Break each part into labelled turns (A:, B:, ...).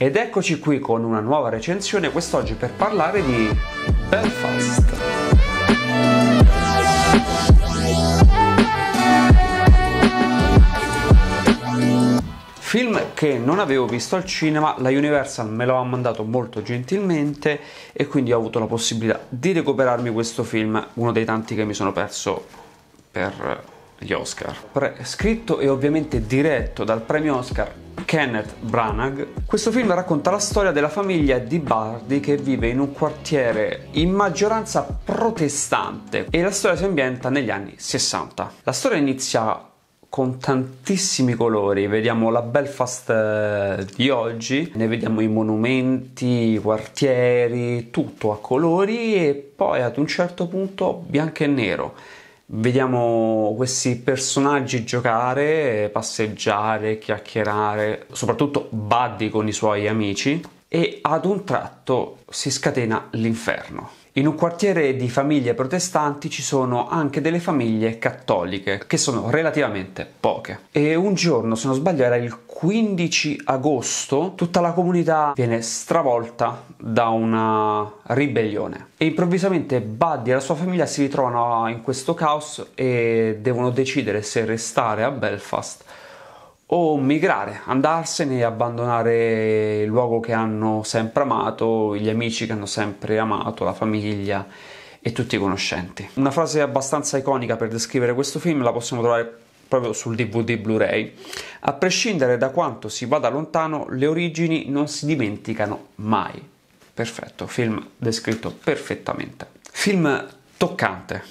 A: Ed eccoci qui con una nuova recensione, quest'oggi per parlare di Belfast. Film che non avevo visto al cinema, la Universal me lo ha mandato molto gentilmente e quindi ho avuto la possibilità di recuperarmi questo film, uno dei tanti che mi sono perso per gli Oscar. Scritto e ovviamente diretto dal premio Oscar Kenneth Branagh, questo film racconta la storia della famiglia di Bardi che vive in un quartiere in maggioranza protestante e la storia si ambienta negli anni 60. La storia inizia con tantissimi colori, vediamo la Belfast eh, di oggi, ne vediamo i monumenti, i quartieri, tutto a colori e poi ad un certo punto bianco e nero Vediamo questi personaggi giocare, passeggiare, chiacchierare, soprattutto Buddy con i suoi amici e ad un tratto si scatena l'inferno. In un quartiere di famiglie protestanti ci sono anche delle famiglie cattoliche, che sono relativamente poche. E un giorno, se non sbaglio, era il 15 agosto, tutta la comunità viene stravolta da una ribellione. E improvvisamente Buddy e la sua famiglia si ritrovano in questo caos e devono decidere se restare a Belfast o migrare, andarsene e abbandonare il luogo che hanno sempre amato, gli amici che hanno sempre amato, la famiglia e tutti i conoscenti. Una frase abbastanza iconica per descrivere questo film la possiamo trovare proprio sul DVD Blu-ray. A prescindere da quanto si vada lontano, le origini non si dimenticano mai. Perfetto, film descritto perfettamente. Film toccante.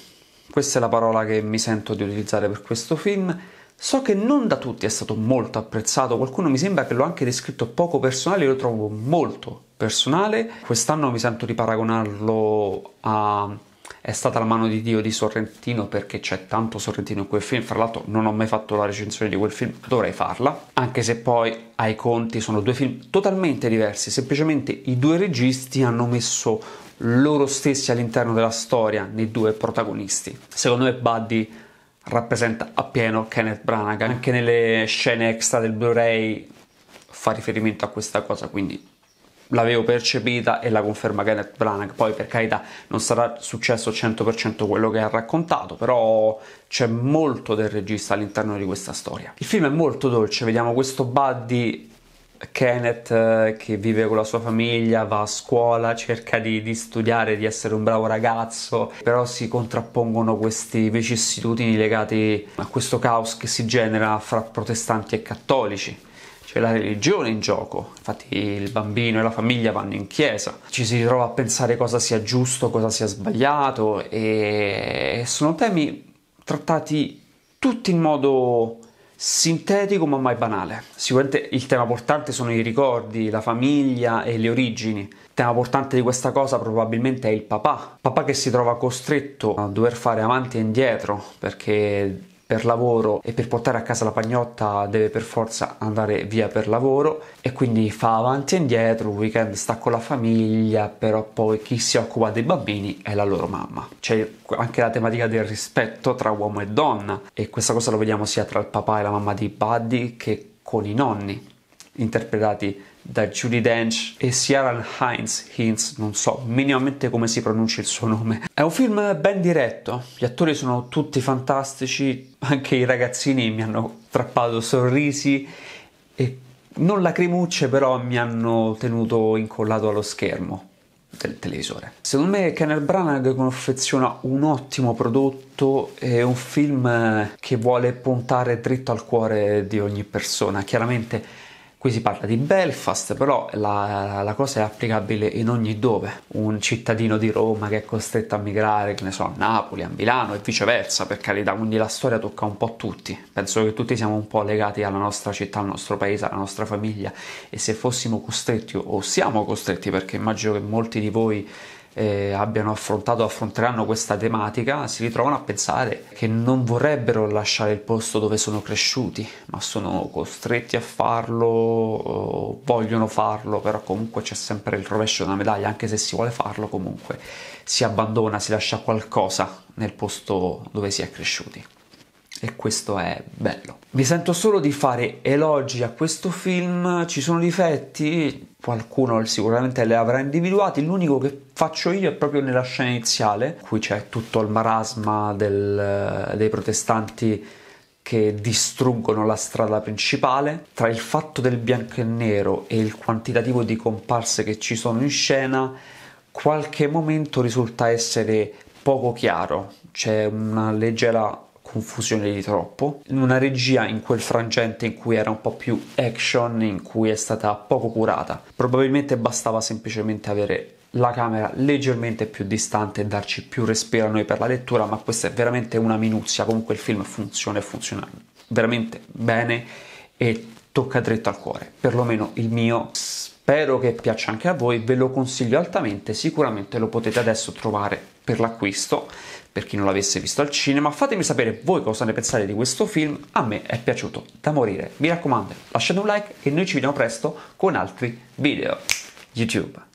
A: Questa è la parola che mi sento di utilizzare per questo film So che non da tutti è stato molto apprezzato, qualcuno mi sembra che l'ho anche descritto poco personale, io lo trovo molto personale. Quest'anno mi sento di paragonarlo a È stata la mano di Dio di Sorrentino perché c'è tanto Sorrentino in quel film, fra l'altro non ho mai fatto la recensione di quel film, dovrei farla, anche se poi ai conti sono due film totalmente diversi, semplicemente i due registi hanno messo loro stessi all'interno della storia nei due protagonisti. Secondo me Buddy rappresenta appieno Kenneth Branagh. Anche nelle scene extra del Blu-ray fa riferimento a questa cosa, quindi l'avevo percepita e la conferma Kenneth Branagh. Poi, per carità, non sarà successo 100% quello che ha raccontato, però c'è molto del regista all'interno di questa storia. Il film è molto dolce, vediamo questo Buddy Kenneth che vive con la sua famiglia, va a scuola, cerca di, di, studiare, di essere un bravo ragazzo, però si contrappongono questi vicissitudini legati a questo caos che si genera fra protestanti e cattolici. C'è la religione in gioco, infatti il bambino e la famiglia vanno in chiesa, ci si ritrova a pensare cosa sia giusto, cosa sia sbagliato e sono temi trattati tutti in modo sintetico ma mai banale. Sicuramente il tema portante sono i ricordi, la famiglia e le origini. Il tema portante di questa cosa probabilmente è il papà. Papà che si trova costretto a dover fare avanti e indietro perché per lavoro e per portare a casa la pagnotta deve per forza andare via per lavoro e quindi fa avanti e indietro, il weekend sta con la famiglia, però poi chi si occupa dei bambini è la loro mamma. C'è anche la tematica del rispetto tra uomo e donna e questa cosa lo vediamo sia tra il papà e la mamma di Buddy che con i nonni interpretati da Judy Dench e Ciaran Hines, Hines, non so minimamente come si pronuncia il suo nome. È un film ben diretto, gli attori sono tutti fantastici, anche i ragazzini mi hanno trappato sorrisi e non lacrimucce però mi hanno tenuto incollato allo schermo del televisore. Secondo me Kenneth Branagh confeziona un ottimo prodotto, è un film che vuole puntare dritto al cuore di ogni persona, chiaramente Qui si parla di Belfast, però la, la, cosa è applicabile in ogni dove. Un cittadino di Roma che è costretto a migrare, che ne so, a Napoli, a Milano e viceversa, per carità, quindi la storia tocca un po' tutti. Penso che tutti siamo un po' legati alla nostra città, al nostro paese, alla nostra famiglia e se fossimo costretti o siamo costretti, perché immagino che molti di voi eh, abbiano affrontato o affronteranno questa tematica si ritrovano a pensare che non vorrebbero lasciare il posto dove sono cresciuti, ma sono costretti a farlo, vogliono farlo, però comunque c'è sempre il rovescio della medaglia, anche se si vuole farlo comunque si abbandona, si lascia qualcosa nel posto dove si è cresciuti. E questo è bello. Mi sento solo di fare elogi a questo film, ci sono difetti, qualcuno sicuramente li avrà individuati, l'unico che faccio io è proprio nella scena iniziale, qui c'è tutto il marasma del, dei protestanti che distruggono la strada principale, tra il fatto del bianco e nero e il quantitativo di comparse che ci sono in scena, qualche momento risulta essere poco chiaro, c'è una leggera confusione di troppo, una regia in quel frangente in cui era un po' più action, in cui è stata poco curata. Probabilmente bastava semplicemente avere la camera leggermente più distante e darci più respiro a noi per la lettura, ma questa è veramente una minuzia, comunque il film funziona e funziona veramente bene e tocca dritto al cuore, perlomeno il mio. Spero che piaccia anche a voi, ve lo consiglio altamente, sicuramente lo potete adesso trovare per l'acquisto, per chi non l'avesse visto al cinema. Fatemi sapere voi cosa ne pensate di questo film, a me è piaciuto da morire. Mi raccomando, lasciate un like e noi ci vediamo presto con altri video. YouTube.